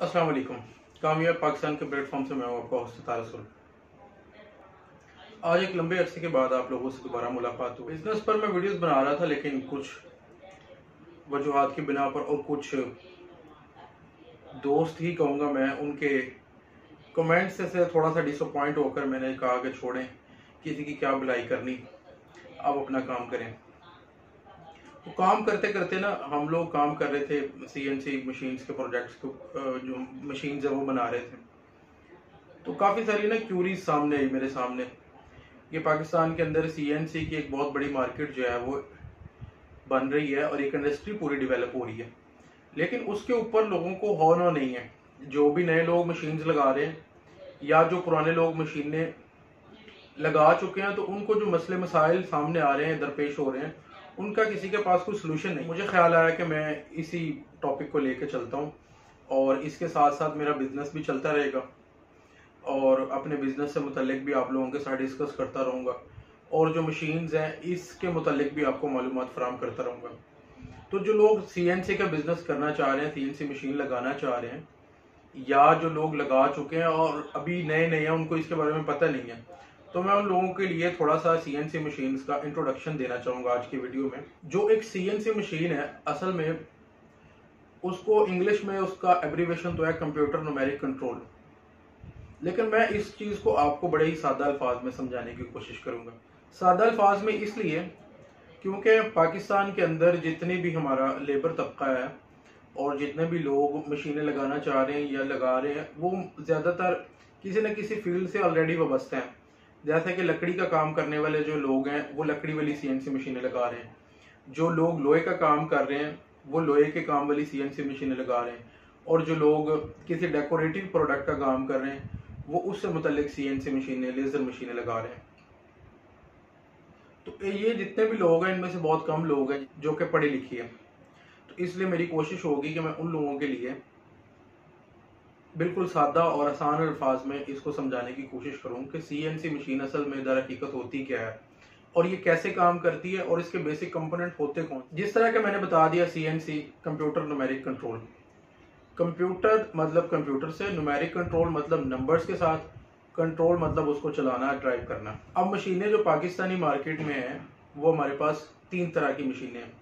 वालेकुम कामयाब पाकिस्तान के प्लेटफॉर्म से मैं हूँ आपका होस्ट तारसुल आज एक लंबे अरसे के बाद आप लोगों से दोबारा मुलाकात हुई। बिज़नेस पर मैं वीडियोस बना रहा था लेकिन कुछ वजूहत की बिना पर और कुछ दोस्त ही कहूँगा मैं उनके कमेंट्स से, से थोड़ा सा डिसअपॉइंट होकर मैंने कहा कि छोड़ें किसी की क्या भलाई करनी अब अपना काम करें। तो काम करते करते ना हम लोग काम कर रहे थे सी एन सी मशीन्स के प्रोजेक्ट्स को जो मशीन्स है वो बना रहे थे। तो काफ़ी सारी ना क्यूरीज सामने आई मेरे सामने। ये पाकिस्तान के अंदर सी एन सी की एक बहुत बड़ी मार्केट जो है वो बन रही है और एक इंडस्ट्री पूरी डेवलप हो रही है। लेकिन उसके ऊपर लोगों को होना नहीं है। जो भी नए लोग मशीन्स लगा रहे हैं या जो पुराने लोग मशीनें लगा चुके हैं तो उनको जो मसले मसाइल सामने आ रहे हैं, दरपेश हो रहे हैं उनका किसी के पास कोई सोल्यूशन नहीं। मुझे ख्याल आया कि मैं इसी टॉपिक को लेकर चलता हूँ और इसके साथ साथ मेरा बिज़नेस भी चलता रहेगा और अपने बिज़नेस से मुतलिक भी आप लोगों के साथ डिस्कस करता रहूँगा और जो मशीन्स हैं, इसके मुतलिक भी आपको मालूम फराम करता रहूँगा। तो जो लोग सी एन सी का बिज़नेस करना चाह रहे हैं सी एन सी मशीन लगाना चाह रहे हैं, या जो लोग लगा चुके हैं और अभी नए नए हैं, उनको इसके बारे में पता नहीं है तो मैं उन लोगों के लिए थोड़ा सा सी एन सी मशीन का इंट्रोडक्शन देना चाहूँगा आज की वीडियो में। जो एक सी एन सी मशीन है, असल में उसको इंग्लिश में उसका एब्रीवेशन तो है कंप्यूटर नोमेरिक कंट्रोल लेकिन मैं इस चीज़ को आपको बड़े ही सादा अल्फाज में समझाने की कोशिश करूँगा। सादा अल्फाज में इसलिए क्योंकि पाकिस्तान के अंदर जितने भी हमारा लेबर तबका है और जितने भी लोग मशीनें लगाना चाह रहे हैं या लगा रहे हैं, वो ज़्यादातर किसी न किसी फ़ील्ड से ऑलरेडी वाबस्ते हैं। जैसे कि लकड़ी का काम करने वाले जो लोग हैं, वो लकड़ी वाली सीएनसी मशीनें लगा रहे हैं। जो लोग लोहे का काम कर रहे हैं, वो लोहे के काम वाली सीएनसी मशीनें लगा रहे हैं। और जो लोग किसी डेकोरेटिव प्रोडक्ट का काम कर रहे हैं, वो उससे मुतलिक सी एन सी मशीनें लेज़र मशीनें लगा रहे हैं। तो ये जितने भी लोग हैं, इनमें से बहुत कम लोग हैं जो कि पढ़े लिखे हैं। तो इसलिए मेरी कोशिश होगी कि मैं उन लोगों के लिए बिल्कुल सादा और आसान अल्फाज में इसको समझाने की कोशिश करूँ कि सी एन सी मशीन असल में दर हकीकत होती क्या है और ये कैसे काम करती है और इसके बेसिक कंपोनेंट होते कौन? जिस तरह के मैंने बता दिया C N C computer numeric control computer मतलब कंप्यूटर से नुमेरिक कंट्रोल मतलब नंबर्स के साथ कंट्रोल मतलब उसको चलाना ड्राइव करना। अब मशीनें जो पाकिस्तानी मार्केट में है, वो हमारे पास तीन तरह की मशीनें हैं।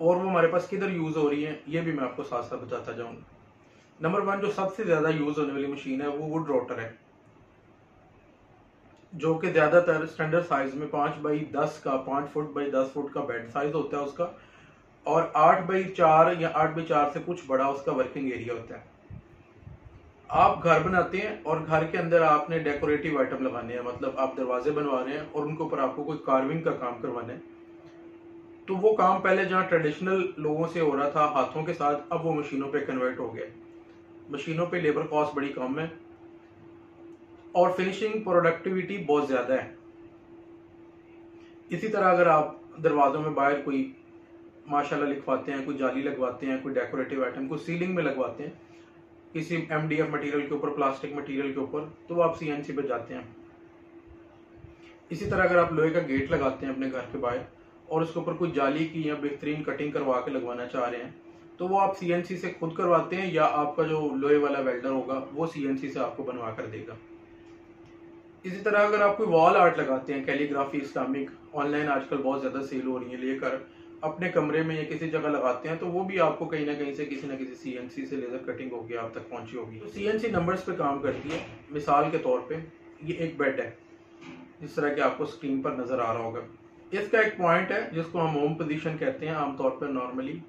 और वो हमारे पास किधर यूज़ हो रही हैं, ये भी मैं आपको साथ साथ बताता जाऊँगा। नंबर वन जो सबसे ज़्यादा यूज़ होने वाली मशीन है, वो वुड रोटर है। जो कि ज़्यादातर स्टैंडर्ड साइज़ में पाँच बाई दस का, पाँच फुट बाई दस फुट का बेड साइज़ होता है उसका, और आठ बाई चार या आठ बाई चार से कुछ बड़ा उसका वर्किंग एरिया होता है। आप घर बनाते हैं और घर के अंदर आपने डेकोरेटिव आइटम लगाने हैं मतलब आप दरवाजे बनवा रहे हैं और उनके ऊपर आपको कोई कार्विंग का काम करवाना है। तो वो काम पहले जहाँ ट्रेडिशनल लोगों से हो रहा था, हाथों के साथ, अब वो मशीनों पे कन्वर्ट हो गया। मशीनों पे लेबर कॉस्ट बड़ी कम है और फिनिशिंग प्रोडक्टिविटी बहुत ज़्यादा है। इसी तरह अगर आप दरवाज़ों में बाहर कोई माशाल्लाह लिखवाते हैं, कोई जाली लगवाते हैं, कोई डेकोरेटिव आइटम कोई सीलिंग में लगवाते हैं, किसी एम डी एफ़ मटीरियल के ऊपर प्लास्टिक मटीरियल के ऊपर तो आप सी एन सी पर जाते हैं। इसी तरह अगर आप लोहे का गेट लगाते हैं अपने घर के बाहर और उसके ऊपर कोई जाली की या बेहतरीन कटिंग करवा के लगवाना चाह रहे हैं तो वो आप सीएनसी से खुद करवाते हैं या आपका जो लोहे वाला वेल्डर होगा, वो सीएनसी से आपको बनवा कर देगा। इसी तरह अगर आप कोई वॉल आर्ट लगाते हैं कैलीग्राफी इस्लामिक ऑनलाइन आजकल बहुत ज़्यादा सेल हो रही है लेकर, अपने कमरे में या किसी जगह लगाते हैं तो वो भी आपको कहीं ना कहीं से किसी ना किसी सीएनसी से लेजर कटिंग होगी, आप तक पहुँची होगी। तो सीएनसी नंबर्स पे काम करती है, मिसाल के तौर पे, ये एक बेड है, जिस तरह की आपको स्क्रीन पर नज़र आ रहा होगा। इसका एक पॉइंट है, जिसको हम होम पोजीशन कहते हैं, आमतौर पर नॉर्मली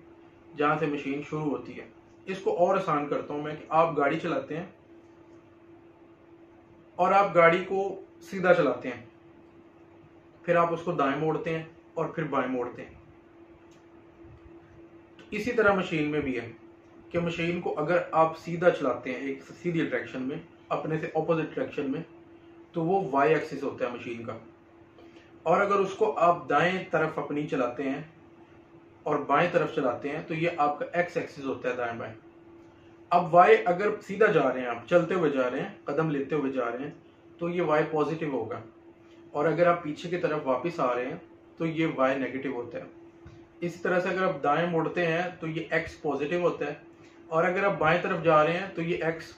जहाँ से मशीन शुरू होती है। इसको और आसान करता हूँ मैं कि आप गाड़ी चलाते हैं और आप गाड़ी को सीधा चलाते हैं। फिर आप उसको दाएँ मोड़ते हैं और फिर बाएँ मोड़ते हैं। तो इसी तरह मशीन में भी है कि मशीन को अगर आप सीधा चलाते हैं एक सीधी डायरेक्शन में, अपने से ऑपोजिट डायरेक्शन में तो वो वाई एक्सिस होता है मशीन का। और अगर उसको आप दाएँ तरफ़ अपनी चलाते हैं और बाएँ तरफ़ चलाते हैं तो ये आपका एक्स एक्सिस होता है दाएँ बाएँ। अब वाई अगर सीधा जा रहे हैं आप, चलते हुए जा रहे हैं, कदम लेते हुए जा रहे हैं तो ये वाई पॉजिटिव होगा। और अगर आप पीछे की तरफ़ वापस आ रहे हैं तो ये वाई नेगेटिव होता है। इसी तरह से अगर आप दाएँ मुड़ते हैं तो ये एक्स पॉजिटिव होता है। और अगर आप बाएँ तरफ़ जा रहे हैं तो ये एक्स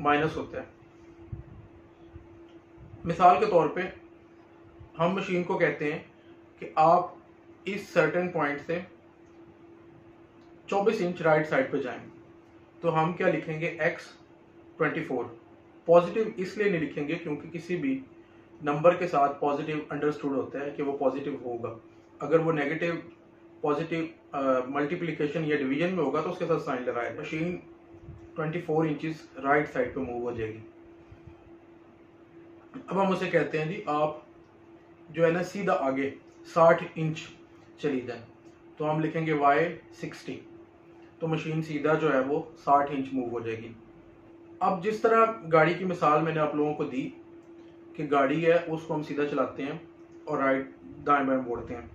माइनस होता है। मिसाल के तौर पे, हम मशीन को कहते हैं कि आप इस सर्टेन पॉइंट से 24 इंच राइट साइड पे जाएँ तो हम क्या लिखेंगे? X 24 पॉजिटिव इसलिए नहीं लिखेंगे क्योंकि किसी भी नंबर के साथ पॉजिटिव अंडरस्टूड होता है कि वो पॉजिटिव होगा। अगर वो नेगेटिव, पॉजिटिव मल्टीप्लिकेशन या डिवीज़न में होगा तो उसके साथ साइन लगाए मशीन 24 इंचेस राइट साइड पे मूव हो जाएगी। अब हम उसे कहते हैं जी, आप जो है ना, सीधा आगे 60 इंच चली जाए तो हम लिखेंगे वाई 60 तो मशीन सीधा जो है वो 60 इंच मूव हो जाएगी। अब जिस तरह गाड़ी की मिसाल मैंने आप लोगों को दी, कि गाड़ी है, उसको हम सीधा चलाते हैं और राइट दाएँ बाएँ मोड़ते हैं।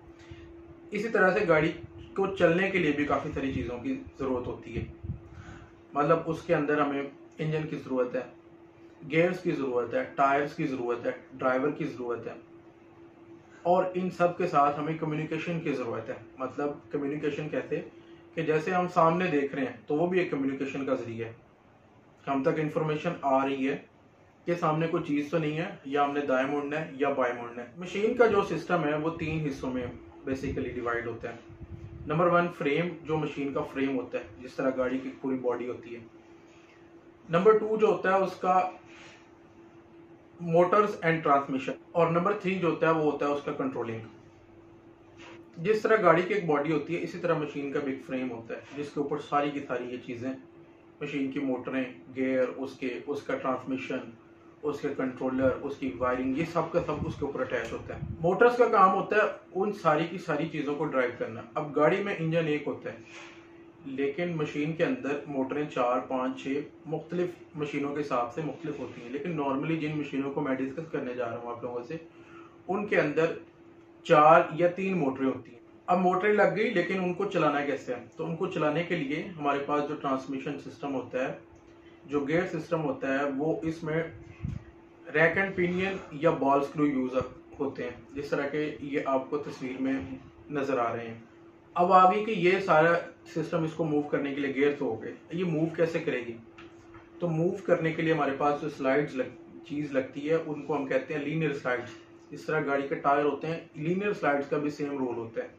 इसी तरह से गाड़ी को चलने के लिए भी काफ़ी सारी चीज़ों की ज़रूरत होती है। मतलब उसके अंदर हमें इंजन की ज़रूरत है गेयर्स की ज़रूरत है टायर्स की ज़रूरत है ड्राइवर की ज़रूरत है। और इन सब के साथ हमें कम्युनिकेशन की ज़रूरत है। मतलब कम्युनिकेशन कहते कि जैसे हम सामने देख रहे हैं तो वो भी एक कम्युनिकेशन का ज़रिया है। हम तक इंफॉर्मेशन आ रही है कि सामने कोई चीज़ तो नहीं है, या हमने दाएँ मुड़ना है, या बाएँ मुड़ना है। मशीन का जो सिस्टम है, वो तीन हिस्सों में बेसिकली डिवाइड होता है। नंबर वन फ्रेम जो मशीन का फ्रेम होता है, जिस तरह गाड़ी की पूरी बॉडी होती है। नंबर टू जो होता है, उसका मोटर्स एंड ट्रांसमिशन और नंबर थ्री जो होता है, वो होता है उसका कंट्रोलिंग जिस तरह गाड़ी की एक बॉडी होती है, इसी तरह मशीन का बिग फ्रेम होता है, जिसके ऊपर सारी की सारी ये चीज़ें मशीन की मोटरें गेयर उसके, उसका ट्रांसमिशन उसके कंट्रोलर उसकी वायरिंग ये सब का सब उसके ऊपर अटैच होता है। मोटर्स का काम होता है उन सारी की सारी चीज़ों को ड्राइव करना। अब गाड़ी में इंजन एक होता है, लेकिन मशीन के अंदर मोटरें चार, पाँच छः मुख्तलिफ़ मशीनों के हिसाब से मुख्तलिफ़ होती हैं। लेकिन नॉर्मली जिन मशीनों को मैं डिस्कस करने जा रहा हूँ आप लोगों से, उनके अंदर चार या तीन मोटरें होती हैं। अब मोटरें लग गई लेकिन उनको चलाना कैसे है तो उनको चलाने के लिए हमारे पास जो ट्रांसमिशन सिस्टम होता है जो गेयर सिस्टम होता है वो इसमें रैक एंड पिनियन या बॉल स्क्रू यूज़ होते हैं जिस तरह के ये आपको तस्वीर में नज़र आ रहे हैं। अब आगे कि ये सारा सिस्टम इसको मूव करने के लिए गेयर तो हो गए। ये मूव कैसे करेगी? तो मूव करने के लिए हमारे पास जो स्लाइड्स लग, चीज़ लगती है उनको हम कहते हैं लीनियर स्लाइड्स इस तरह गाड़ी के टायर होते हैं लीनियर स्लाइड्स का भी सेम रोल होता है।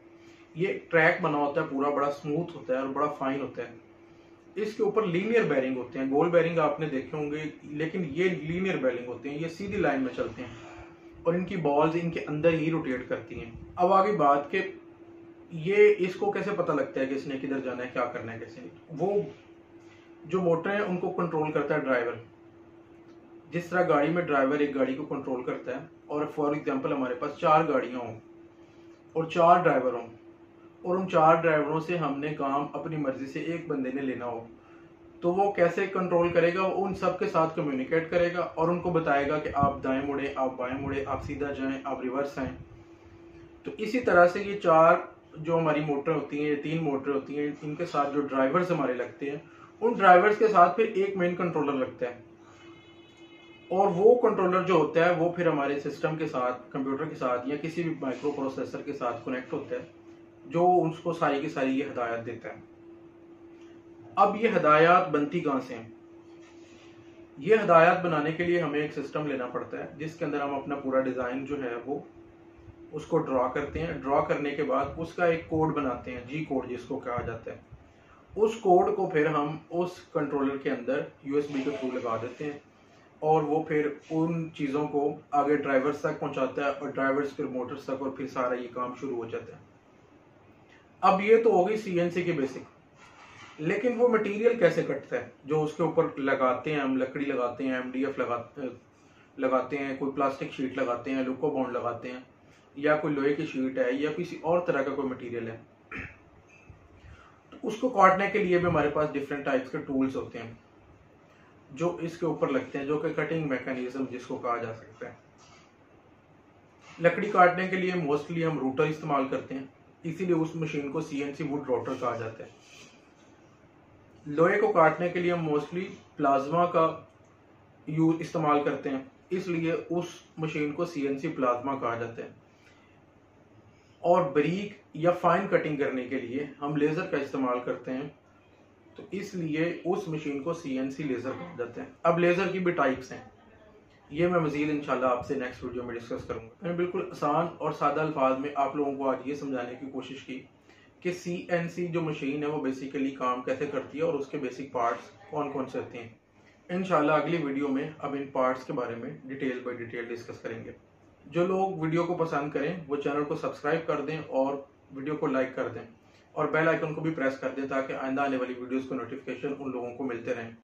ये ट्रैक बना होता है पूरा, बड़ा स्मूथ होता है और बड़ा फाइन होता है। इसके ऊपर लीनियर बैरिंग होते हैं। गोल बैरिंग आपने देखे होंगे, लेकिन ये लीनियर बैरिंग होते हैं, ये सीधी लाइन में चलते हैं और इनकी बॉल्स इनके अंदर ही रोटेट करती हैं। अब आगे बात के, ये इसको कैसे पता लगता है कि इसने किधर जाना है, क्या करना है, कैसे वो जो मोटर है, उनको कंट्रोल करता है ड्राइवर जिस तरह गाड़ी में ड्राइवर एक गाड़ी को कंट्रोल करता है और फॉर एग्जांपल हमारे पास चार गाड़ियाँ हों और चार ड्राइवर हों और उन चार ड्राइवरों से हमने काम अपनी मर्ज़ी से एक बंदे ने लेना हो तो वो कैसे कंट्रोल करेगा? वो उन सब के साथ कम्युनिकेट करेगा और उनको बताएगा कि आप दाएँ मुड़े, आप बाएँ मुड़े, आप सीधा जाएँ, आप रिवर्स आएँ। तो इसी तरह से ये चार जो हमारी मोटर होती हैं, ये तीन मोटर होती हैं, इनके साथ जो ड्राइवर्स हमारे लगते हैं, उन ड्राइवर्स के साथ फिर एक मेन कंट्रोलर लगता है। और वो कंट्रोलर जो होता है, वो फिर हमारे सिस्टम के साथ कंप्यूटर के साथ या किसी भी माइक्रो प्रोसेसर के साथ कनेक्ट होता है, जो उसको सारी की सारी ये हदायत देता है। अब ये हदायत बनती कहाँ से हैं? ये हदायत बनाने के लिए हमें एक सिस्टम लेना पड़ता है, जिसके अंदर हम अपना पूरा डिज़ाइन जो है वो, उसको ड्रॉ करते हैं। ड्रॉ करने के बाद उसका एक कोड बनाते हैं जी कोड जिसको कहा जाता है। उस कोड को फिर हम उस कंट्रोलर के अंदर यूएसबी के थ्रू लगा देते हैं। और वो फिर उन चीज़ों को आगे ड्राइवर्स तक पहुंचाता है और ड्राइवर्स फिर मोटर्स तक और फिर सारा ये काम शुरू हो जाता है। अब ये तो होगी सीएनसी की बेसिक लेकिन वो मटेरियल कैसे कटता है? जो उसके ऊपर लगाते हैं, हम लकड़ी लगाते हैं एमडीएफ लगाते लगाते हैं, कोई प्लास्टिक शीट लगाते हैं लुको बॉन्ड लगाते हैं, या कोई लोहे की शीट है, या किसी और तरह का कोई मटेरियल है। तो उसको काटने के लिए भी हमारे पास डिफरेंट टाइप्स के टूल्स होते हैं। जो इसके ऊपर लगते हैं, जो कि कटिंग मैकेनिज्म जिसको कहा जा सकता है। लकड़ी काटने के लिए मोस्टली हम रूटर इस्तेमाल करते हैं, इसीलिए उस मशीन को सीएनसी वुड रोटर कहा जाता है। लोहे को काटने के लिए हम मोस्टली प्लाज्मा का यूज़ इस्तेमाल करते हैं, इसलिए उस मशीन को सीएनसी प्लाज्मा कहा जाता है। और बरीक या फाइन कटिंग करने के लिए हम लेज़र का इस्तेमाल करते हैं तो इसलिए उस मशीन को सी एन सी लेज़र कहा जाते हैं। अब लेज़र की भी टाइप्स हैं। ये मैं मजीद इंशाल्लाह आपसे नेक्स्ट वीडियो में डिस्कस करूँगा। मैंने बिल्कुल आसान और सादा अल्फाज में आप लोगों को आज ये समझाने की कोशिश की कि सी एन सी जो मशीन है, वो बेसिकली काम कैसे करती है और उसके बेसिक पार्ट्स कौन कौन से होते हैं। इनशाला अगली वीडियो में अब इन पार्ट्स के बारे में डिटेल बाई डिटेल डिस्कस करेंगे। जो लोग वीडियो को पसंद करें, वो चैनल को सब्सक्राइब कर दें और वीडियो को लाइक कर दें। और बेल आइकन को भी प्रेस कर दें ताकि आइंदा आने वाली वीडियोस को नोटिफिकेशन उन लोगों को मिलते रहें।